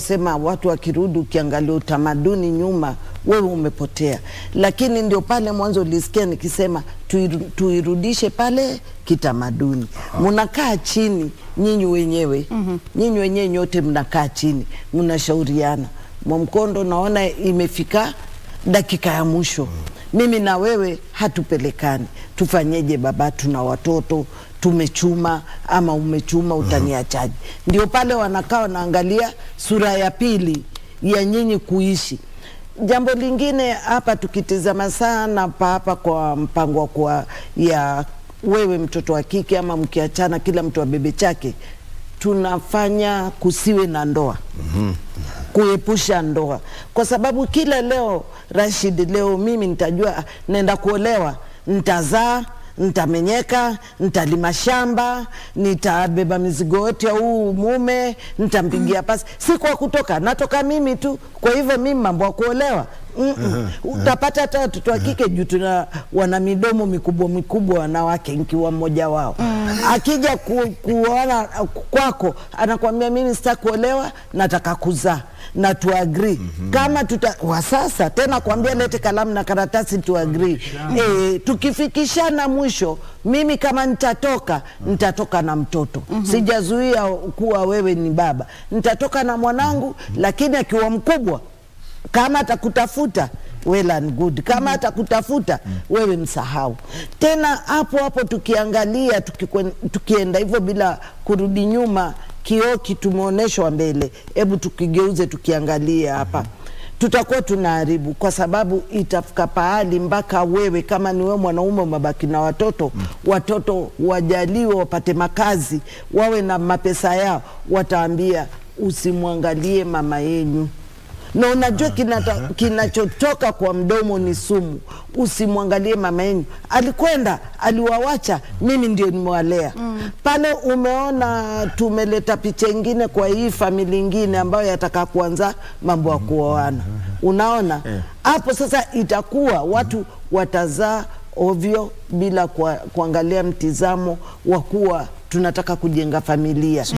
Sema watu wakirudi, ukiangalia utamaduni nyuma, wewe umepotea. Lakini ndio pale mwanzo ulisikia nikisema tuiru, tuirudishe pale kitamaduni. Mnakaa chini nyinyi wenyewe mm -hmm. nyinyi wenyewe nyote mnakaa chini mnashauriana. Mwamkondo, naona imefika dakika ya mwisho, mimi na wewe hatupelekani, tufanyeje? Baba, tuna watoto tumechuma ama umechuma, utaniachaje? Ndio pale wanakaa wanaangalia sura ya pili ya nyinyi kuishi. Jambo lingine hapa tukitizama sana pa hapa kwa mpango wa kwa ya wewe mtoto wa kike ama mkiachana, kila mtu wa bebe chake, tunafanya kusiwe na ndoa kuepusha ndoa, kwa sababu kila leo Rashid, leo mimi nitajua naenda kuolewa, nitazaa ntamenyeka, nitalima shamba, nitabeba mizigo yote ya huu mume, nitampigia pasi. Si kwa kutoka, natoka mimi tu. Kwa hivyo mimi mambo ya kuolewa mm -mm. Utapata hata watoto wa kike juu tuna wana midomo mikubwa mikubwa, wanawake nkiwa mmoja wao akija ku, kuona kwako anakuambia mimi sitaki kuolewa, nataka kuzaa na tuagri kama tuta wa sasa tena kuambia lete kalamu na karatasi tuagri. E, tukifikishana mwisho, mimi kama nitatoka nitatoka na mtoto mm -hmm. sijazuia kuwa wewe ni baba, nitatoka na mwanangu, mm -hmm. lakini akiwa mkubwa kama atakutafuta well and good, kama atakutafuta mm. wewe msahau. Tena hapo hapo tukiangalia tukikwen, tukienda hivyo bila kurudi nyuma, kioki tumeonyeshwa mbele, hebu tukigeuze tukiangalia hapa mm -hmm tutakuwa tunaharibu kwa sababu itafika pahali mpaka wewe kama ni wewe mwanaume umebaki na watoto mm. watoto wajaliwe wapate makazi wawe na mapesa yao, wataambia usimwangalie mama yenyu na unajua kinachotoka kwa mdomo ni sumu. Usimwangalie mama yenu, alikwenda aliwawacha, mimi ndio nimewalea pale. Umeona, tumeleta picha ingine kwa hii famili ingine ambayo yataka kuanza mambo ya kuoana. Unaona hapo sasa, itakuwa watu watazaa ovyo bila kwa, kuangalia mtizamo wa kuwa tunataka kujenga familia.